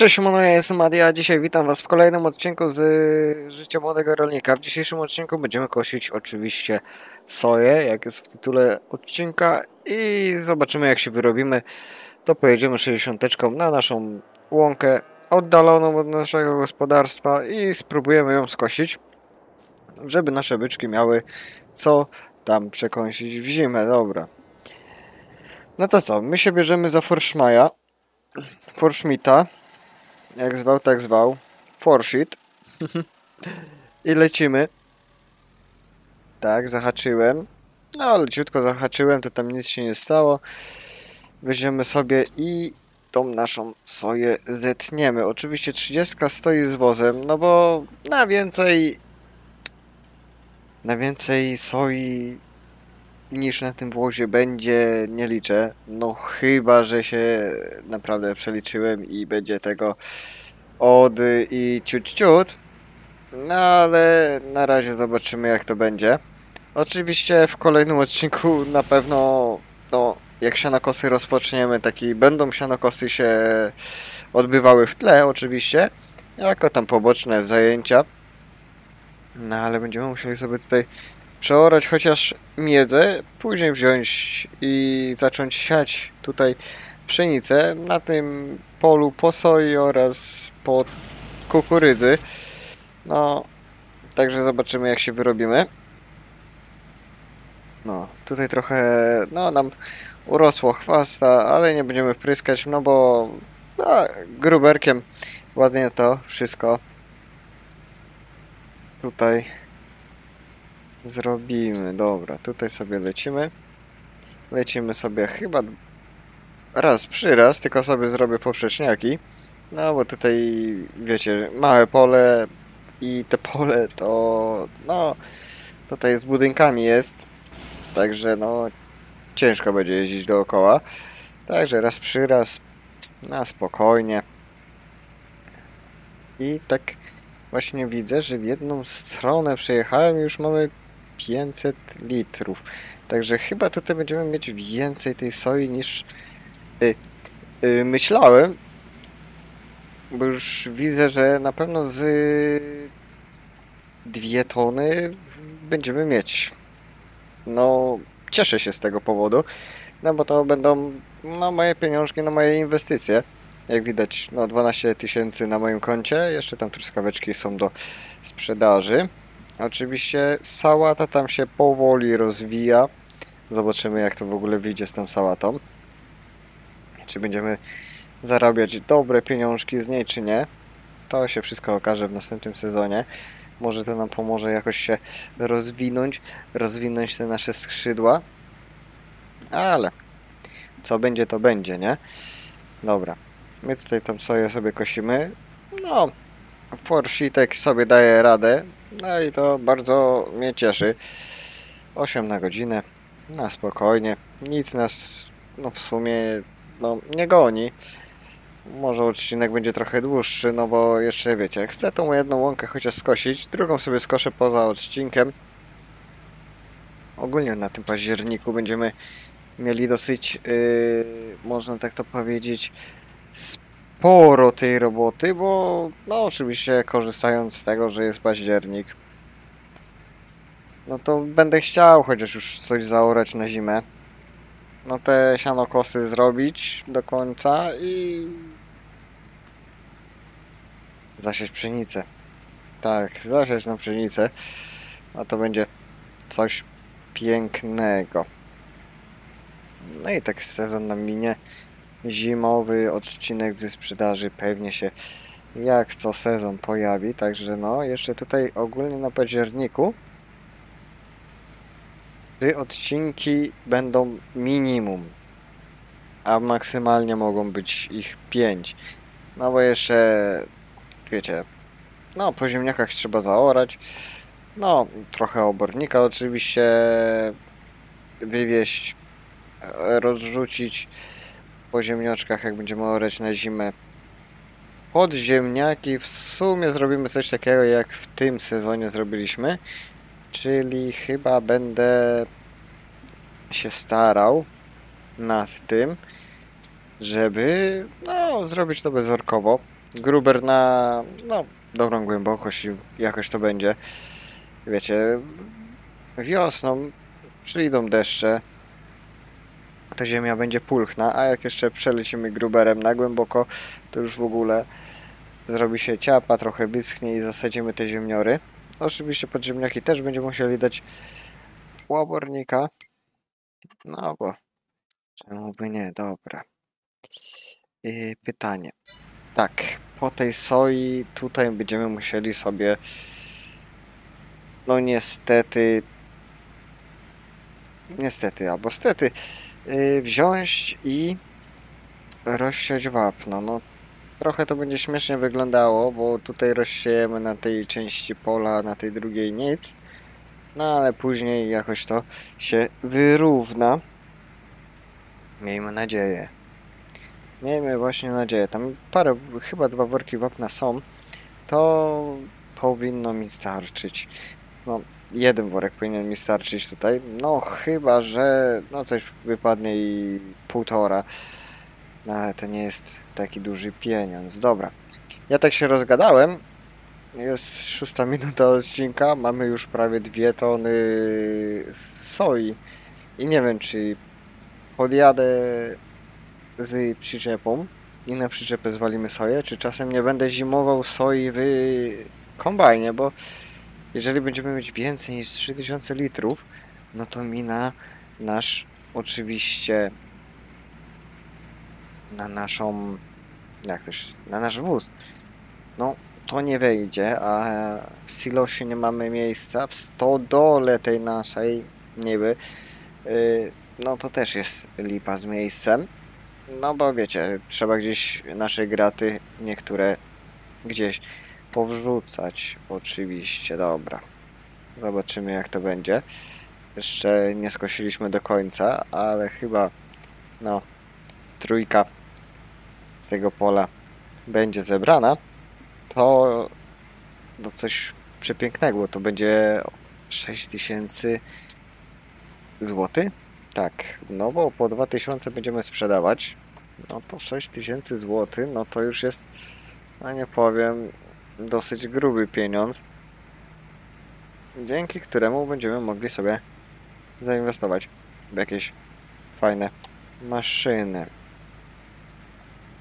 Cześć, mono, ja jestem Adi, a dzisiaj witam was w kolejnym odcinku z y, Życia Młodego Rolnika. W dzisiejszym odcinku będziemy kosić oczywiście soję, jak jest w tytule odcinka i zobaczymy jak się wyrobimy. To pojedziemy 60 na naszą łąkę oddaloną od naszego gospodarstwa i spróbujemy ją skosić, żeby nasze byczki miały co tam przekąsić w zimę. Dobra. No to co, my się bierzemy za Forszmaja, Forszmita, jak zwał, tak zwał. Forshit. I lecimy. Tak, zahaczyłem. No, leciutko zahaczyłem, to tam nic się nie stało. Weźmiemy sobie i tą naszą soję zetniemy. Oczywiście 30 stoi z wozem, no bo na więcej na więcej soi niż na tym wozie będzie, nie liczę. No chyba, że się naprawdę przeliczyłem i będzie tego od i ciut ciut. No ale na razie zobaczymy jak to będzie. Oczywiście w kolejnym odcinku na pewno, no jak sianokosy rozpoczniemy, taki będą sianokosy się odbywały w tle oczywiście, jako tam poboczne zajęcia. No ale będziemy musieli sobie tutaj przeorać chociaż miedzę, później wziąć i zacząć siać tutaj pszenicę na tym polu po soi oraz po kukurydzy. No, także zobaczymy jak się wyrobimy. No, tutaj trochę, no nam urosło chwasta, ale nie będziemy pryskać, no bo no, gruberkiem ładnie to wszystko tutaj zrobimy. Dobra, tutaj sobie lecimy. Lecimy sobie chyba raz przy raz, tylko sobie zrobię poprzeczniaki. No bo tutaj, wiecie, małe pole i te pole to, no, tutaj z budynkami jest. Także, no, ciężko będzie jeździć dookoła. Także raz przy raz, na spokojnie. I tak właśnie widzę, że w jedną stronę przejechałem już mamy 500 litrów. Także chyba tutaj będziemy mieć więcej tej soi niż y, y, myślałem. Bo już widzę, że na pewno z dwie tony będziemy mieć. No, cieszę się z tego powodu. No bo to będą no, moje pieniążki, no moje inwestycje. Jak widać, no 12 tysięcy na moim koncie. Jeszcze tam truskaweczki są do sprzedaży. Oczywiście sałata tam się powoli rozwija. Zobaczymy jak to w ogóle wyjdzie z tą sałatą. Czy będziemy zarabiać dobre pieniążki z niej, czy nie. To się wszystko okaże w następnym sezonie. Może to nam pomoże jakoś się rozwinąć, rozwinąć te nasze skrzydła. Ale co będzie, to będzie, nie? Dobra. My tutaj tą soję sobie kosimy. No, Forshitek sobie daje radę. No i to bardzo mnie cieszy. 8 na godzinę, na spokojnie. Nic nas, no w sumie, no nie goni. Może odcinek będzie trochę dłuższy, no bo jeszcze wiecie, chcę tą jedną łąkę chociaż skosić, drugą sobie skoszę poza odcinkiem. Ogólnie na tym październiku będziemy mieli dosyć, yy, można tak to powiedzieć, sporo tej roboty, bo no oczywiście korzystając z tego, że jest październik, no to będę chciał chociaż już coś zaorać na zimę. No te sianokosy zrobić do końca i zasieć pszenicę. Tak, zasieć na pszenicę. A to będzie coś pięknego. No i tak sezon nam minie zimowy odcinek ze sprzedaży pewnie się jak co sezon pojawi, także no jeszcze tutaj ogólnie na październiku trzy odcinki będą minimum, a maksymalnie mogą być ich pięć. No bo jeszcze wiecie, no po ziemniakach trzeba zaorać, no trochę obornika oczywiście wywieźć, rozrzucić, po ziemniaczkach, jak będziemy orać na zimę. Pod ziemniaki w sumie zrobimy coś takiego, jak w tym sezonie zrobiliśmy. Czyli chyba będę się starał nad tym, żeby no, zrobić to bezorkowo. gruber na no, dobrą głębokość jakoś to będzie. Wiecie, wiosną przyjdą deszcze, to ziemia będzie pulchna, a jak jeszcze przelecimy gruberem na głęboko, to już w ogóle zrobi się ciapa, trochę wyschnie i zasadzimy te ziemniory. Oczywiście podziemniaki też będziemy musieli dać łabornika. No bo czemu by nie, dobra. I pytanie. Tak, po tej soi tutaj będziemy musieli sobie no niestety niestety albo stety yy, wziąć i rozsiać wapno. No trochę to będzie śmiesznie wyglądało, bo tutaj rozsiejemy na tej części pola, na tej drugiej nic. No ale później jakoś to się wyrówna. Miejmy nadzieję. Miejmy właśnie nadzieję. Tam parę, chyba dwa worki wapna są. To powinno mi starczyć. No, jeden worek powinien mi starczyć tutaj. No, chyba, że no coś wypadnie i półtora. No, ale to nie jest taki duży pieniądz. Dobra. Ja tak się rozgadałem. Jest szósta minuta odcinka. Mamy już prawie dwie tony soi. I nie wiem, czy podjadę z przyczepą i na przyczepę zwalimy soję, czy czasem nie będę zimował soi w kombajnie, bo jeżeli będziemy mieć więcej niż 3000 litrów, no to mina nasz oczywiście na naszą jak to się, na nasz wóz. No to nie wejdzie, a w silosie nie mamy miejsca, w stodole tej naszej niby yy, no to też jest lipa z miejscem. No bo wiecie, trzeba gdzieś nasze graty niektóre gdzieś powrzucać. Oczywiście, dobra. Zobaczymy jak to będzie. Jeszcze nie skosiliśmy do końca, ale chyba no trójka z tego pola będzie zebrana. To no coś przepięknego. To będzie 6000 zł. Tak, no bo po 2000 będziemy sprzedawać. No to 6000 zł, no to już jest, no nie powiem, dosyć gruby pieniądz, dzięki któremu będziemy mogli sobie zainwestować w jakieś fajne maszyny.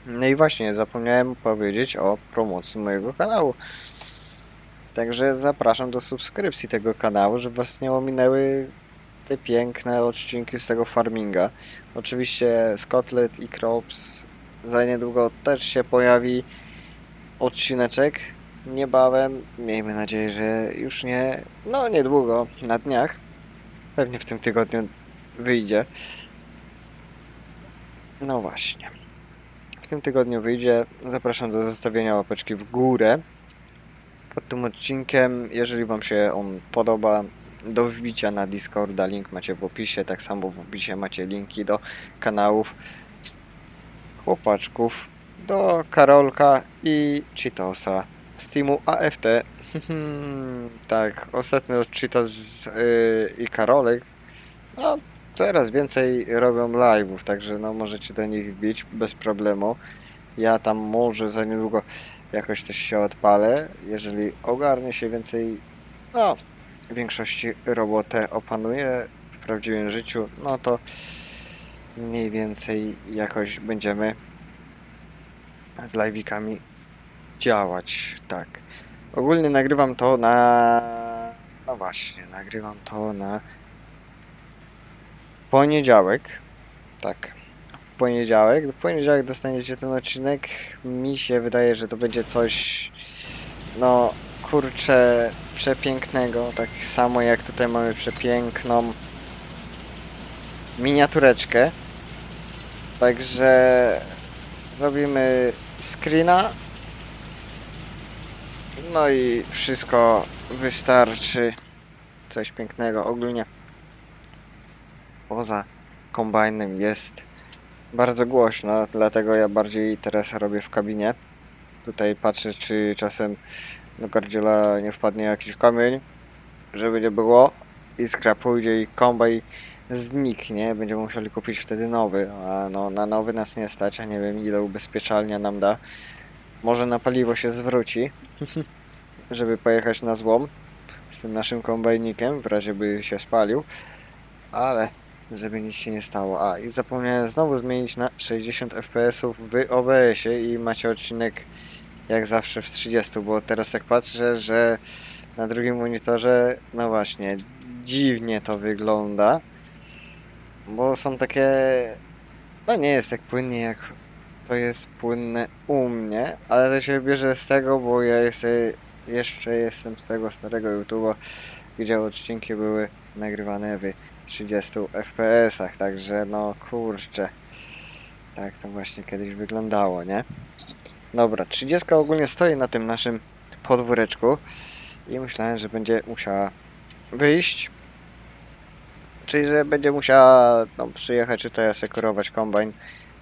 No i właśnie, zapomniałem powiedzieć o promocji mojego kanału. Także zapraszam do subskrypcji tego kanału, żeby Was nie ominęły te piękne odcinki z tego farminga. Oczywiście Scotland i Crops za niedługo też się pojawi odcineczek niebawem. Miejmy nadzieję, że już nie, no niedługo, na dniach. Pewnie w tym tygodniu wyjdzie. No właśnie. W tym tygodniu wyjdzie. Zapraszam do zostawienia łapeczki w górę pod tym odcinkiem. Jeżeli Wam się on podoba, do wbicia na Discorda, link macie w opisie, tak samo w opisie macie linki do kanałów chłopaczków, do Karolka i Cheetosa z teamu AFT. tak, ostatni Cheetos yy, i Karolek, no coraz więcej robią live'ów, także no możecie do nich wbić bez problemu. Ja tam może za niedługo jakoś też się odpalę, jeżeli ogarnie się więcej, no w większości robotę opanuje w prawdziwym życiu, no to mniej więcej jakoś będziemy z live'ikami działać, tak. Ogólnie nagrywam to na... No właśnie, nagrywam to na poniedziałek, tak. W poniedziałek, w poniedziałek dostaniecie ten odcinek. Mi się wydaje, że to będzie coś, no kurczę, przepięknego, tak samo jak tutaj mamy przepiękną miniatureczkę. Także robimy screena. No i wszystko wystarczy. Coś pięknego. Ogólnie poza kombajnem jest bardzo głośno, dlatego ja bardziej teraz robię w kabinie. Tutaj patrzę, czy czasem do gardziela nie wpadnie jakiś kamień, żeby nie było. Iskra pójdzie i kombaj zniknie. Będziemy musieli kupić wtedy nowy, a no, na nowy nas nie stać, a nie wiem ile ubezpieczalnia nam da. Może na paliwo się zwróci, żeby pojechać na złom z tym naszym kombajnikiem, w razie by się spalił. Ale żeby nic się nie stało. A i zapomniałem znowu zmienić na 60 fps w OBS-ie i macie odcinek jak zawsze w 30, bo teraz jak patrzę, że na drugim monitorze, no właśnie, dziwnie to wygląda, bo są takie, no nie jest tak płynnie jak to jest płynne u mnie, ale to się bierze z tego, bo ja jestem, jeszcze jestem z tego starego YouTube'a, gdzie odcinki były nagrywane w 30 fps-ach, także no kurczę, tak to właśnie kiedyś wyglądało, nie? Dobra, 30 ogólnie stoi na tym naszym podwóreczku i myślałem, że będzie musiała wyjść. Czyli, że będzie musiała no, przyjechać tutaj asekurować kombajn,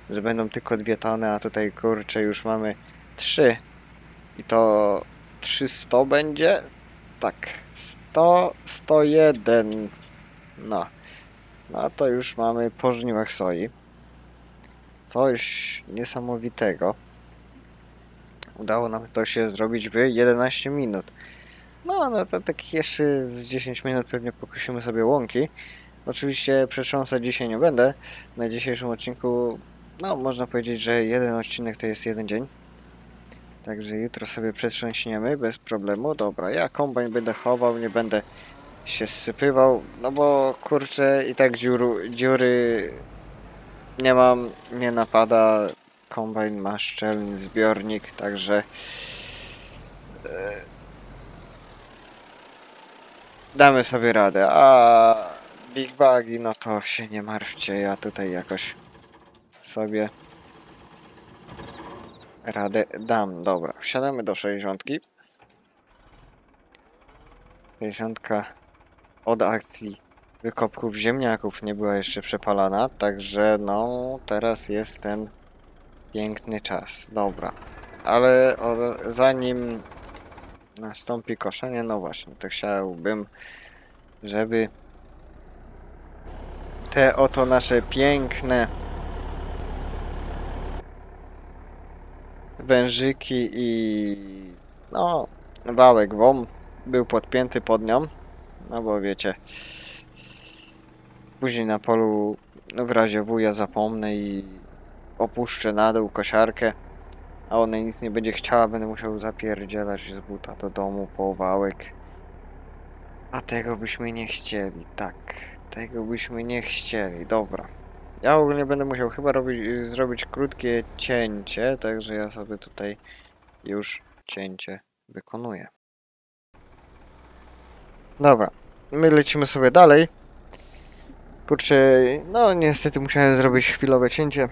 że będą tylko dwie tony, a tutaj kurczę już mamy trzy. I to 300 będzie? Tak, 100, 101. No. No to już mamy po żniwach soi. Coś niesamowitego. Udało nam to się zrobić w 11 minut. No, no to tak jeszcze z 10 minut pewnie pokosimy sobie łąki. Oczywiście przetrząsać dzisiaj nie będę. Na dzisiejszym odcinku, no można powiedzieć, że jeden odcinek to jest jeden dzień. Także jutro sobie przetrząśniemy bez problemu. Dobra, ja kombajn będę chował, nie będę się sypywał, no bo kurczę i tak dziuru, dziury nie mam, nie napada. Kombajn ma szczelny zbiornik, także e, damy sobie radę. A Big Bugi, no to się nie martwcie, ja tutaj jakoś sobie radę dam. Dobra, wsiadamy do 60. 60 od akcji wykopków ziemniaków nie była jeszcze przepalana, także no teraz jest ten piękny czas. Dobra, ale o, zanim nastąpi koszenie, no właśnie, to chciałbym, żeby te oto nasze piękne wężyki i no wałek WOM był podpięty pod nią, no bo wiecie później na polu w razie wuja zapomnę i opuszczę na dół kosiarkę a ona nic nie będzie chciała, będę musiał zapierdzielać z buta do domu po wałek. A tego byśmy nie chcieli, tak tego byśmy nie chcieli, dobra ja ogólnie będę musiał chyba robić, zrobić krótkie cięcie, także ja sobie tutaj już cięcie wykonuję. Dobra, my lecimy sobie dalej. Kurczę, no niestety musiałem zrobić chwilowe cięcie.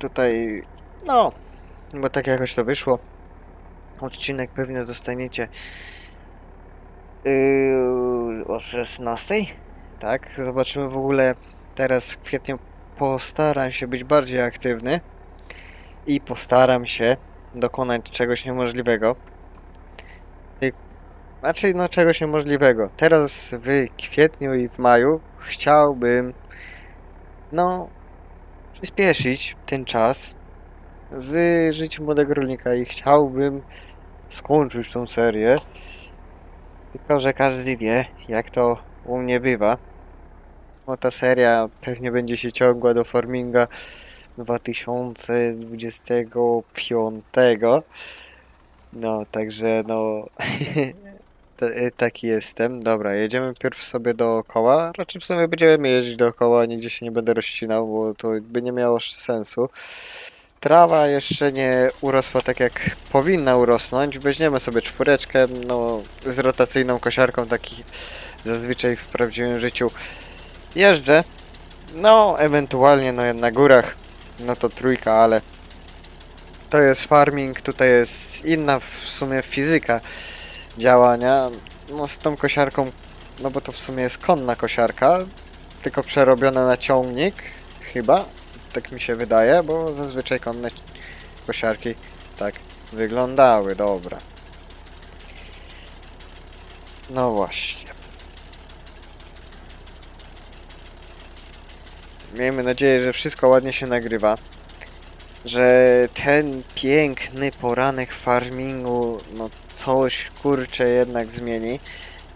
Tutaj, no, bo tak jakoś to wyszło. Odcinek pewnie dostaniecie yy, o 16. Tak, zobaczymy w ogóle teraz w kwietniu postaram się być bardziej aktywny i postaram się dokonać czegoś niemożliwego. Znaczy, no czegoś niemożliwego. Teraz w kwietniu i w maju chciałbym, no, przyspieszyć ten czas z życiem młodego rolnika i chciałbym skończyć tą serię. Tylko, że każdy wie, jak to u mnie bywa. Bo ta seria pewnie będzie się ciągła do farminga 2025. No, także no taki jestem. Dobra, jedziemy pierw sobie dookoła. Raczej w sumie będziemy jeździć dookoła, nigdzie się nie będę rozcinał, bo to by nie miało sensu. Trawa jeszcze nie urosła tak jak powinna urosnąć. Weźmiemy sobie czwóreczkę, no z rotacyjną kosiarką, taki zazwyczaj w prawdziwym życiu jeżdżę. No, ewentualnie no na górach, no to trójka, ale to jest farming, tutaj jest inna w sumie fizyka działania. No z tą kosiarką, no bo to w sumie jest konna kosiarka, tylko przerobiona na ciągnik, chyba. Tak mi się wydaje, bo zazwyczaj konne kosiarki tak wyglądały, dobra. No właśnie. Miejmy nadzieję, że wszystko ładnie się nagrywa. że ten piękny poranek farmingu, no coś kurczę jednak zmieni.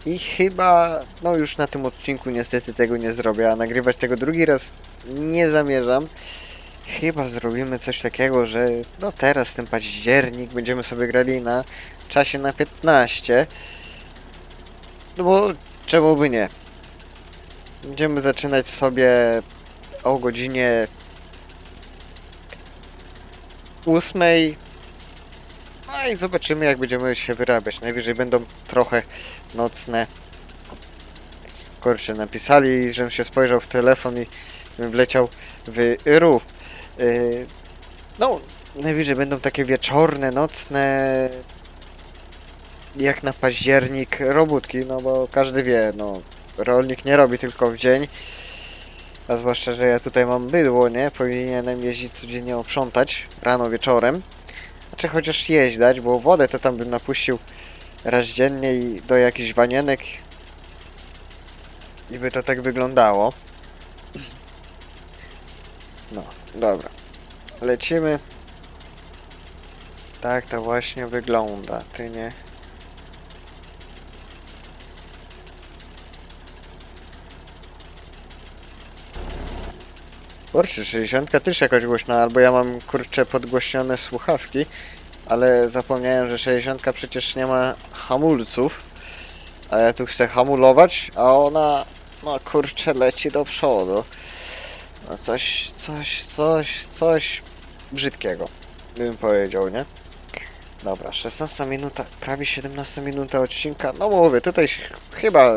I chyba, no już na tym odcinku niestety tego nie zrobię, a nagrywać tego drugi raz nie zamierzam. Chyba zrobimy coś takiego, że no teraz ten październik będziemy sobie grali na czasie na 15. No bo czemu by nie? Będziemy zaczynać sobie o godzinie 8. No i zobaczymy jak będziemy się wyrabiać. Najwyżej będą trochę nocne. Kurczę, napisali, żebym się spojrzał w telefon i wleciał w rów. Yy, no, najwyżej będą takie wieczorne, nocne, jak na październik, robótki, no bo każdy wie, no, rolnik nie robi tylko w dzień. A zwłaszcza, że ja tutaj mam bydło, nie? Powinienem jeździć codziennie oprzątać, rano, wieczorem. Znaczy chociaż jeść dać, bo wodę to tam bym napuścił raz dziennie i do jakichś wanienek. I by to tak wyglądało. No, dobra. Lecimy. Tak to właśnie wygląda, ty nie? Kurczę, 60 też jakoś głośna, albo ja mam kurczę podgłośnione słuchawki, ale zapomniałem, że 60 przecież nie ma hamulców, a ja tu chcę hamulować, a ona, no kurczę, leci do przodu. No coś, coś, coś, coś brzydkiego, bym powiedział, nie? Dobra, 16 minuta, prawie 17 minuta odcinka, no mówię, tutaj chyba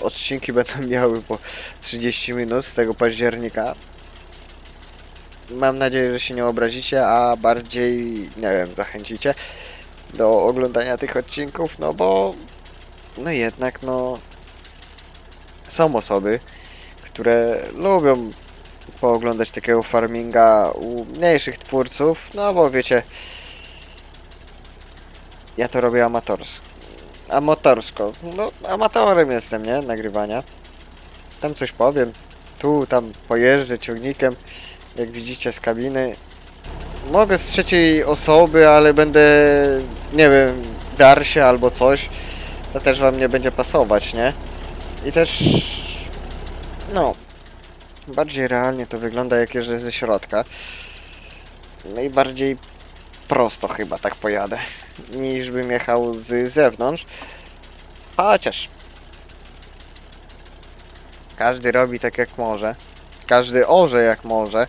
odcinki będą miały po 30 minut z tego października, Mam nadzieję, że się nie obrazicie, a bardziej, nie wiem, zachęcicie do oglądania tych odcinków, no bo no jednak, no są osoby, które lubią pooglądać takiego farminga u mniejszych twórców, no bo wiecie, ja to robię amatorsko. Amatorsko. No, amatorem jestem, nie? Nagrywania. Tam coś powiem. Tu, tam pojeżdżę ciągnikiem jak widzicie z kabiny. Mogę z trzeciej osoby, ale będę, nie wiem, dar się albo coś. To też wam nie będzie pasować, nie? I też, no, bardziej realnie to wygląda jak jeżdżę ze środka. No i bardziej prosto chyba tak pojadę, niż bym jechał z zewnątrz. Chociaż każdy robi tak jak może. Każdy orze jak może.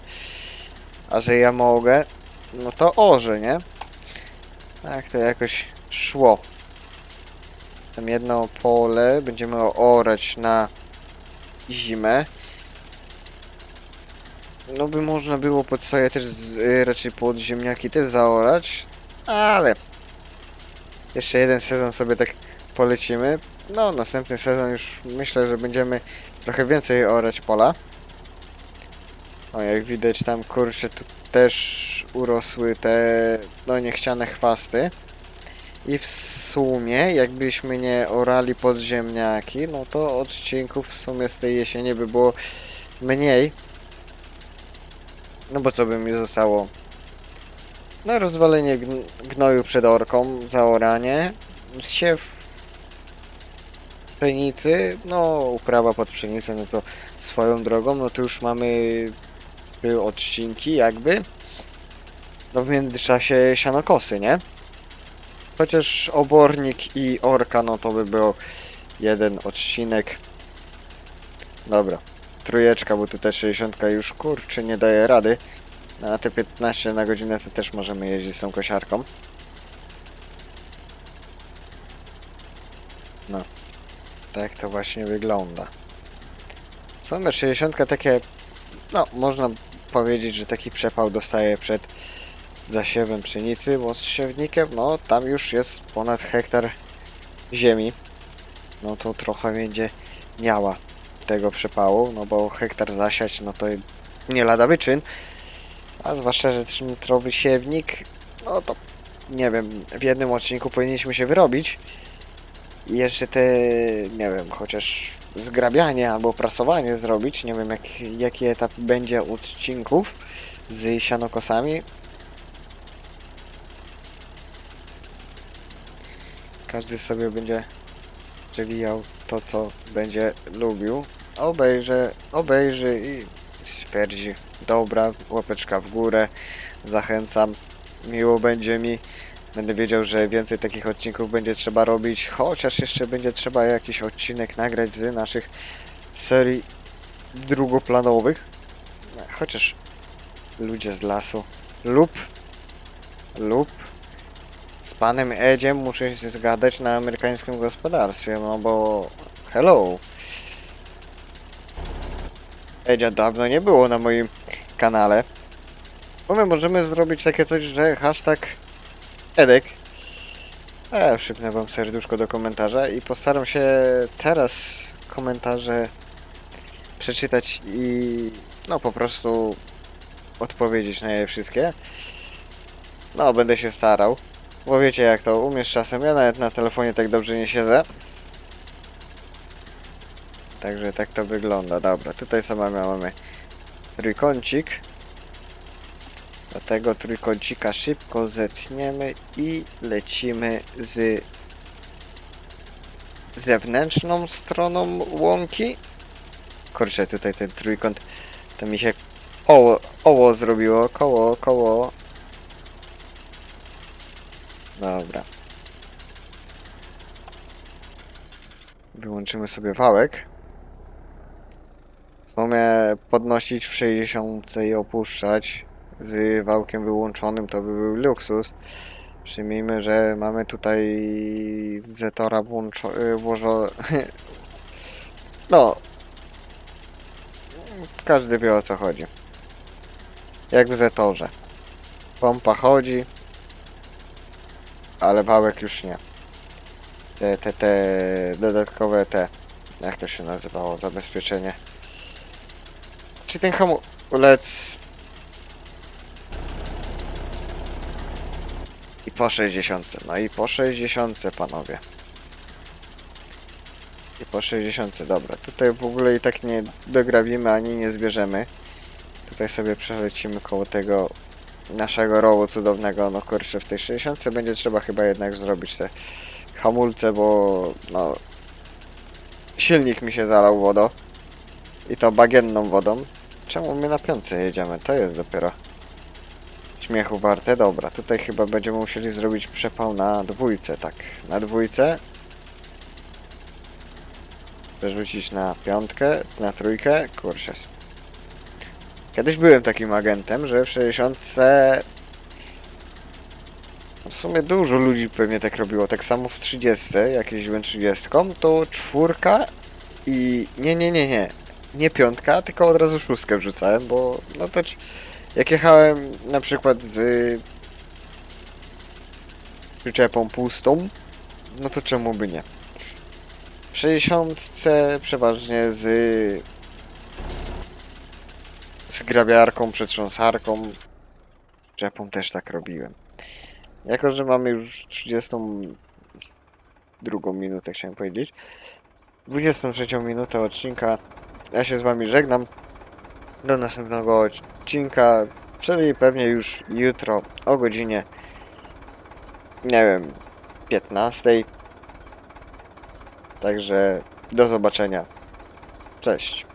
A że ja mogę, no to orze, nie? Tak, to jakoś szło. Tam jedno pole będziemy orać na zimę. No by można było pod soję też, z, y, raczej pod ziemniaki też zaorać, ale jeszcze jeden sezon sobie tak polecimy. No, następny sezon już myślę, że będziemy trochę więcej orać pola. O, jak widać tam, kurczę, tu też urosły te, no, niechciane chwasty. I w sumie, jakbyśmy nie orali pod ziemniaki, no to odcinków w sumie z tej jesieni by było mniej. No bo co by mi zostało? No, rozwalenie gn- gnoju przed orką, zaoranie, siew pszenicy, no uprawa pod pszenicę, no to swoją drogą, no to już mamy trzy odcinki jakby. No w międzyczasie sianokosy, nie? Chociaż obornik i orka, no to by był jeden odcinek. Dobra, trójeczka, bo tutaj 60 już kurczy nie daje rady. Na te 15 na godzinę to też możemy jeździć z tą kosiarką. No, tak to właśnie wygląda. Sumie 60 takie, no można powiedzieć, że taki przepał dostaje przed zasiewem pszenicy, bo z siewnikiem, no tam już jest ponad hektar ziemi. No to trochę będzie miała tego przepału, no bo hektar zasiać, no to nie lada wyczyn. A zwłaszcza, że 3-metrowy siewnik, no to nie wiem, w jednym odcinku powinniśmy się wyrobić. I jeszcze te, nie wiem, chociaż zgrabianie albo prasowanie zrobić. Nie wiem, jak, jaki etap będzie odcinków z sianokosami. Każdy sobie będzie przewijał to, co będzie lubił. Obejrzy, obejrzy i stwierdzi. Dobra, łapeczka w górę. Zachęcam. Miło będzie mi. Będę wiedział, że więcej takich odcinków będzie trzeba robić. Chociaż jeszcze będzie trzeba jakiś odcinek nagrać z naszych serii drugoplanowych. Chociaż ludzie z lasu lub lub z panem Edziem muszę się zgadać na amerykańskim gospodarstwie, no bo hello. Edzia dawno nie było na moim kanale. W sumie możemy zrobić takie coś, że hashtag Edek. Ja przypnę wam serduszko do komentarza i postaram się teraz komentarze przeczytać i no po prostu odpowiedzieć na je wszystkie. No, będę się starał. Bo wiecie jak to, umiesz czasem, ja nawet na telefonie tak dobrze nie siedzę. Także tak to wygląda, dobra. Tutaj sobie mamy trójkącik. Do tego trójkącika szybko zetniemy i lecimy z zewnętrzną stroną łąki. Kurczę, tutaj ten trójkąt to mi się oło, oło zrobiło, koło, koło. Dobra. Wyłączymy sobie wałek. W sumie podnosić w 60 i opuszczać z wałkiem wyłączonym to by był luksus. Przyjmijmy, że mamy tutaj Zetora włączo- włożo... No. Każdy wie o co chodzi. Jak w Zetorze. Pompa chodzi, ale wałek już nie. Te, te, te dodatkowe te, jak to się nazywało, zabezpieczenie. Czy ten hamulec... I po 60, no i po 60 panowie. I po 60, dobra. Tutaj w ogóle i tak nie dograbimy, ani nie zbierzemy. Tutaj sobie przelecimy koło tego naszego rowu cudownego, no kurczę, w tej 60 będzie trzeba chyba jednak zrobić te hamulce, bo no silnik mi się zalał wodą i to bagienną wodą. Czemu my na piątce jedziemy? To jest dopiero śmiechu warte. Dobra, tutaj chyba będziemy musieli zrobić przepał na dwójce, tak, na dwójce. Przerzucić na piątkę, na trójkę, kurczę, Kiedyś byłem takim agentem, że w 60 w sumie dużo ludzi pewnie tak robiło. Tak samo w 30, jak jeździłem 30, to czwórka i nie, nie, nie, nie. Nie piątka, tylko od razu szóstkę wrzucałem, bo no to jak jechałem na przykład z przyczepą pustą, no to czemu by nie? W 60 przeważnie z z grabiarką, przetrząsarką. Czepą też tak robiłem. Jako, że mamy już 32 minutę, chciałem powiedzieć. 23 minutę odcinka. Ja się z wami żegnam. Do następnego odcinka, czyli pewnie już jutro o godzinie, nie wiem, 15. Także do zobaczenia. Cześć.